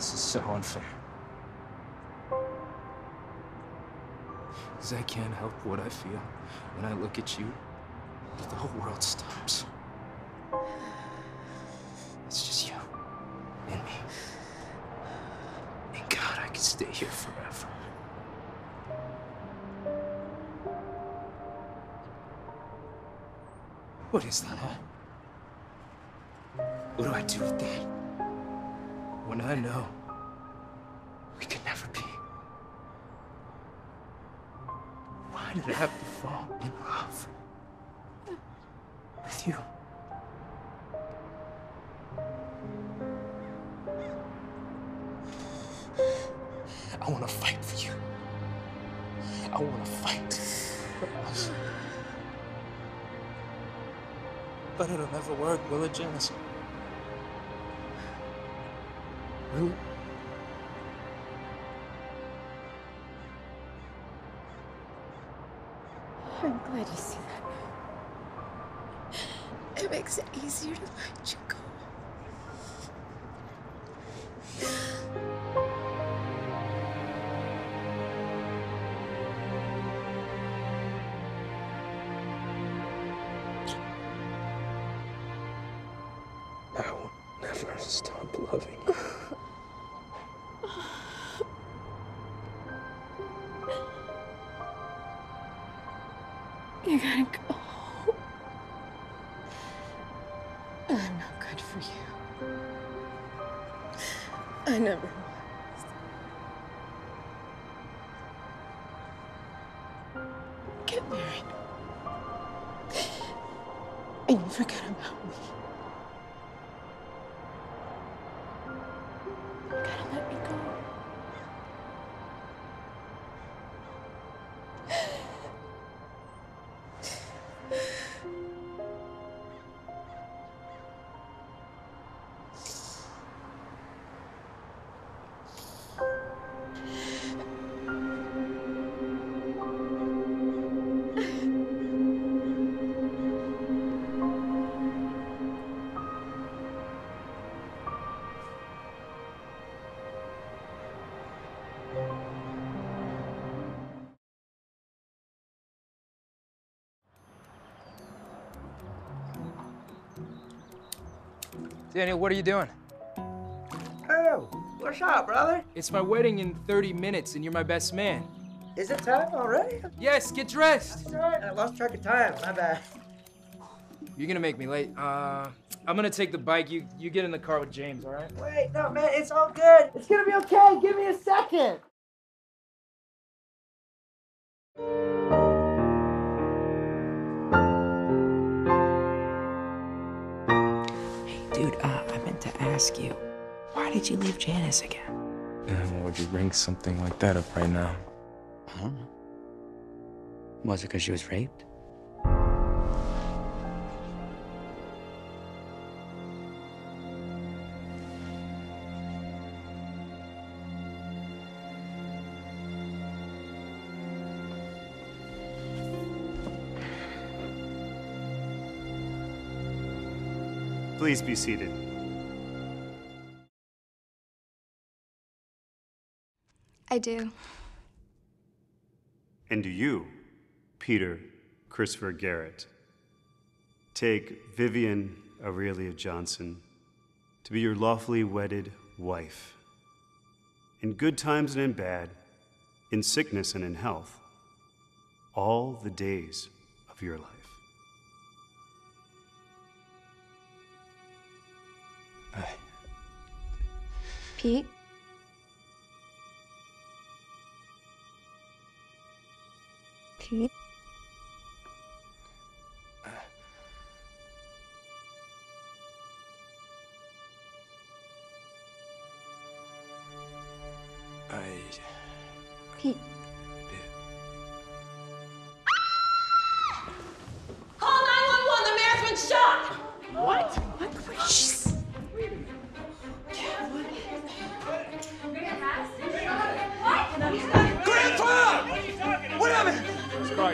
This is so unfair. Because I can't help what I feel when I look at you. The whole world stops. It's just you and me. And God, I could stay here forever. What is that, huh? What do I do with that? When I know we could never be. Why did I have to fall in love with you? I want to fight for you. I want to fight for us. But it'll never work, will it, Janice? Will? I'm glad you see that. It makes it easier to let you go. I will never stop loving you. You gotta go. I'm not good for you. I never was. Get married. And you forget about me. Daniel, what are you doing? Oh, what's up, brother? It's my wedding in 30 minutes, and you're my best man. Is it time already? Yes, get dressed. All right. I lost track of time. My bad. You're gonna make me late. Uh, I'm gonna take the bike. You you get in the car with James, all right? Wait, no, man, it's all good. It's gonna be okay. Give me a second. Dude, uh, I meant to ask you, why did you leave Janice again? And why would you bring something like that up right now? I don't know. Was it because she was raped? Please be seated. I do. And do you, Peter Christopher Garrett, take Vivian Aurelia Johnson to be your lawfully wedded wife? In good times and in bad, in sickness and in health, all the days of your life. Pete? Pete? I Pete.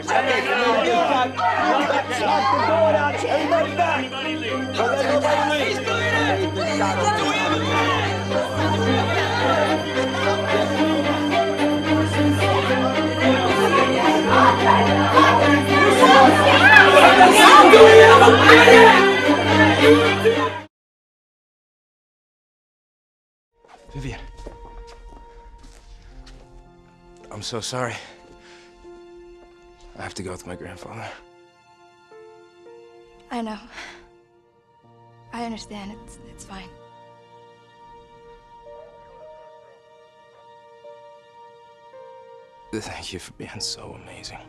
sorry. Everybody back. Everybody leave. Vivian. I'm so sorry. I have to go with my grandfather. I know. I understand. It's it's fine. Thank you for being so amazing.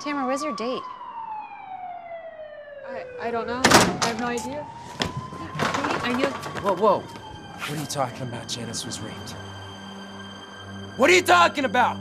Tamara, where's your date? I, I don't know. I have no idea. Are you? Whoa, whoa. What are you talking about? Janice was raped. What are you talking about?